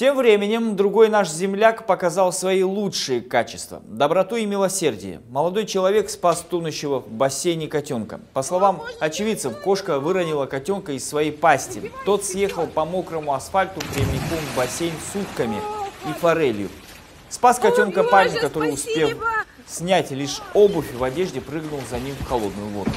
Тем временем другой наш земляк показал свои лучшие качества – доброту и милосердие. Молодой человек спас тонущего в бассейне котенка. По словам очевидцев, кошка выронила котенка из своей пасти. Тот съехал по мокрому асфальту прямиком в бассейн с утками и форелью. Спас котенка парень, который успел снять лишь обувь в одежде, прыгнул за ним в холодную воду.